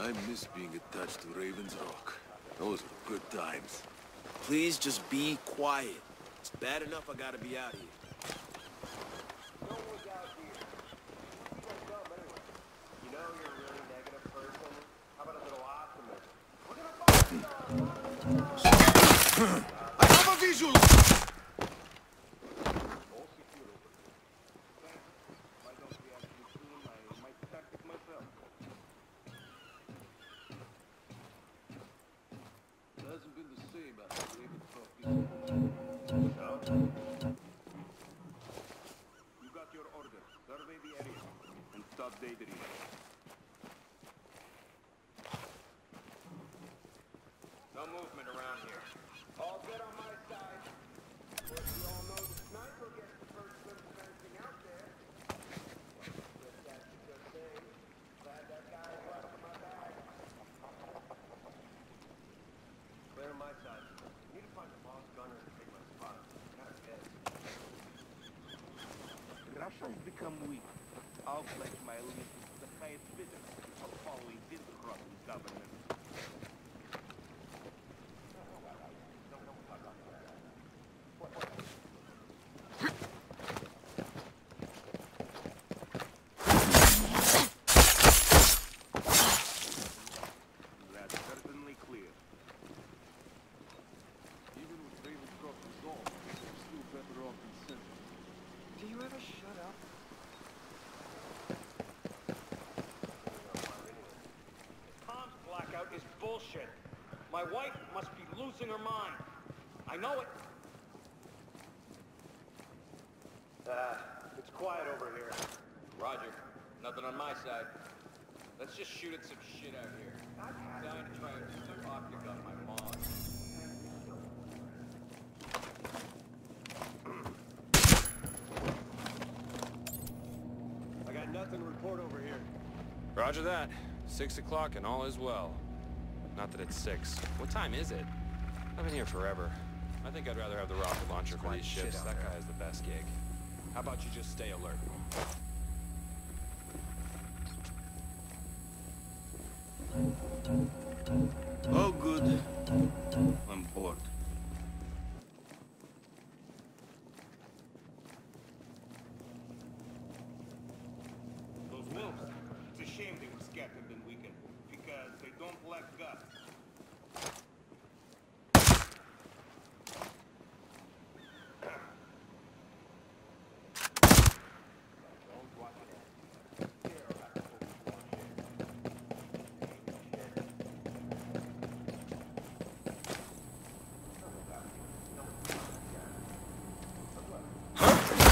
I miss being attached to Raven's Rock. Those were good times. Please just be quiet. It's bad enough I gotta be out here. No one's out here. You guys dumb anyway. You know you're a really negative person. How about a little optimism? We're gonna find I have a visual! All secure over here. Thanks. Why don't we actually see my, my tactic myself? It hasn't been the same after Raven's Rock is So? You got your order. Survey the area and stop daydreaming. No movement around here. All good on my side. Of course, you all know the sniper gets the first glimpse of anything out there. Guess that's a good thing. Glad that guy brought to my bag. Clear on my side. Need to find a boss gunner to take my spot. Kind of dead. Become weak. I'll pledge my allegiance to the highest bidder of following this corrupt government. That's certainly clear. Even with Raven's Rock resolved, we're still better off in Central. Do you ever shut up? Comms blackout is bullshit. My wife must be losing her mind. I know it. Uh, it's quiet over here. Roger. Nothing on my side. Let's just shoot at some shit out here. I'm dying to try out some optic on my mom. I got nothing to report over here. Roger that. Six o'clock and all is well. Not that it's six. What time is it? I've been here forever. I think I'd rather have the rocket launcher for these ships. That guy has the best gig. How about you just stay alert?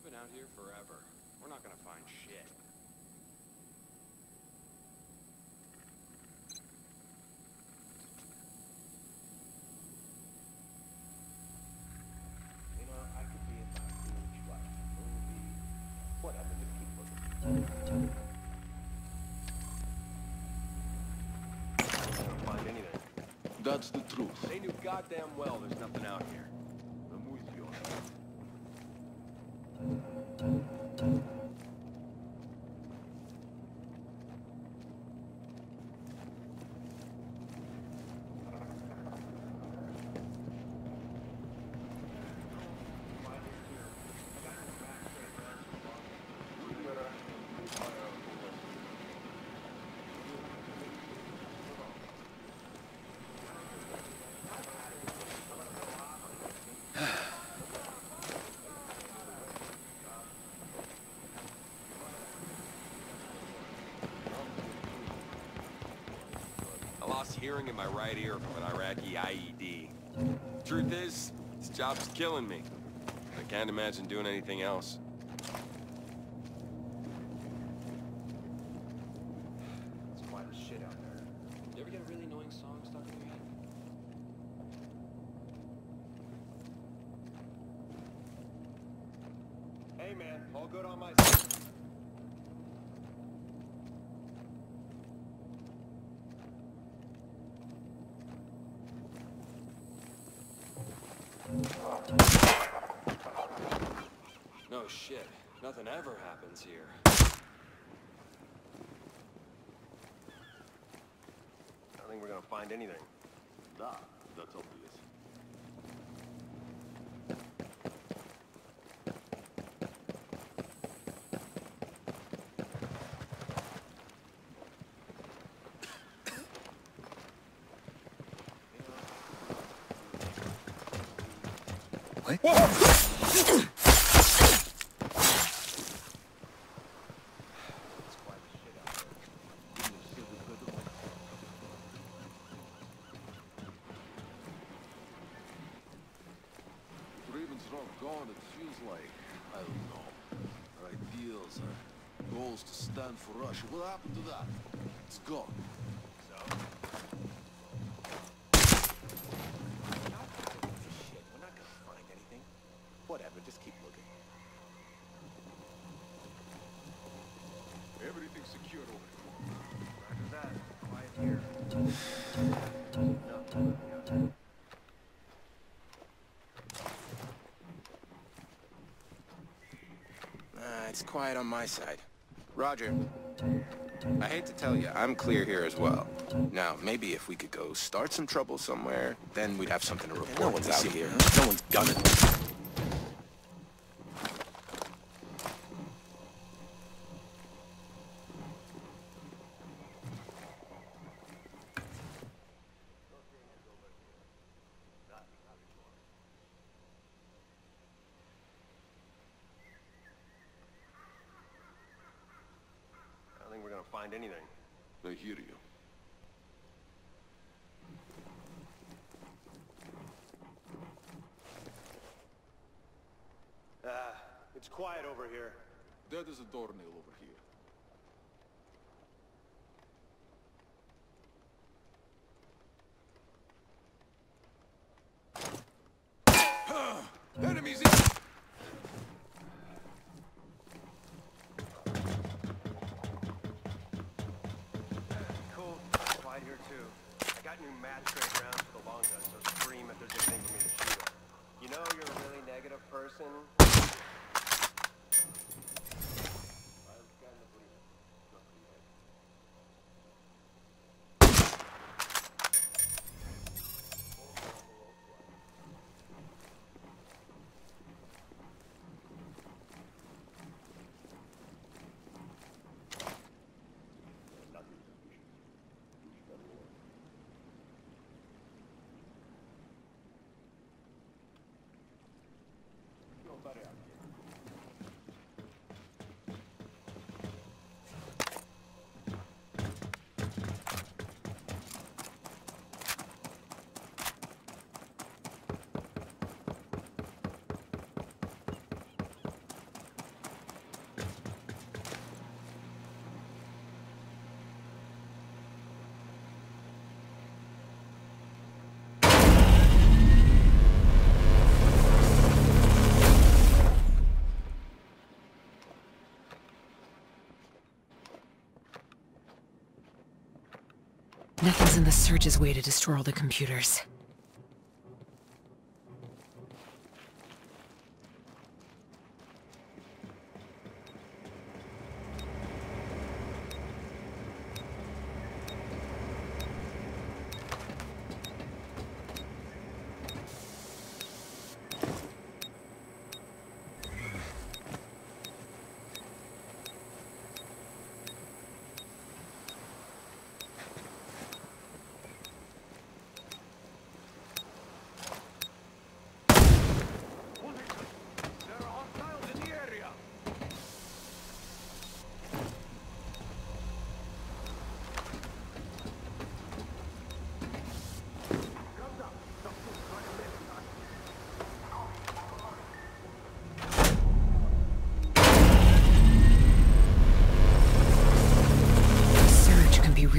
We've been out here forever. We're not gonna find shit. You know, I could be in my huge like movie, whatever, just keep looking. Don't find anything. That's the truth. They knew goddamn well there's nothing out here. I'm with you. I lost hearing in my right ear from an Iraqi IED. Truth is, this job's killing me. I can't imagine doing anything else. some shit out there. You ever get a really annoying song stuck in your head? Hey man, all good on my side. No shit. Nothing ever happens here. I think we're gonna find anything. Da, that's. With Raven's Rock gone, it feels like, I don't know, our ideals, our goals to stand for Russia. What happened to that? It's gone. Shit, we're not gonna find anything. Whatever, just keep looking. Everything's secured over here. After that, quiet here. Uh, Uh, it's quiet on my side. Roger. I hate to tell you, I'm clear here as well. Now, maybe if we could go start some trouble somewhere, then we'd have something to report. no one's out here. No one's gunning. Find anything. I hear you. Ah, it's quiet over here. That is a doornail over here. Enemies! Cool. Quiet here too. I got new match grade rounds for the long gun, so scream if there's anything for me to shoot at. You know you're a really negative person. Nothing's in the Surge's way to destroy all the computers.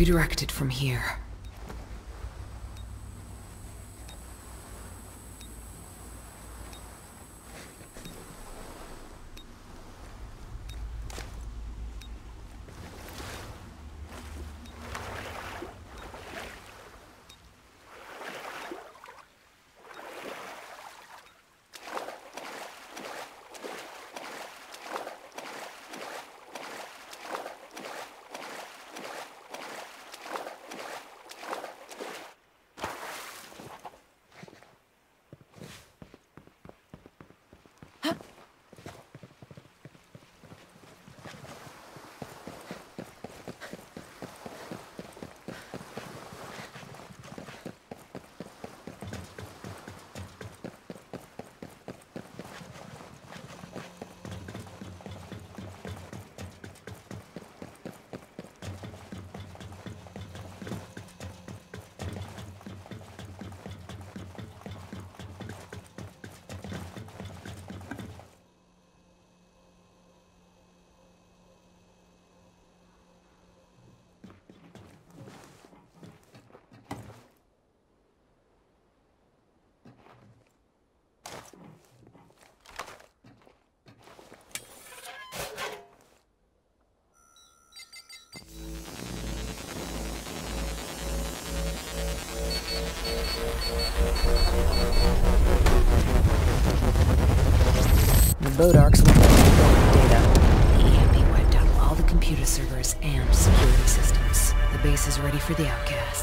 Redirect it from here. The data. The EMP wiped out all the computer servers and security systems. The base is ready for the outcasts.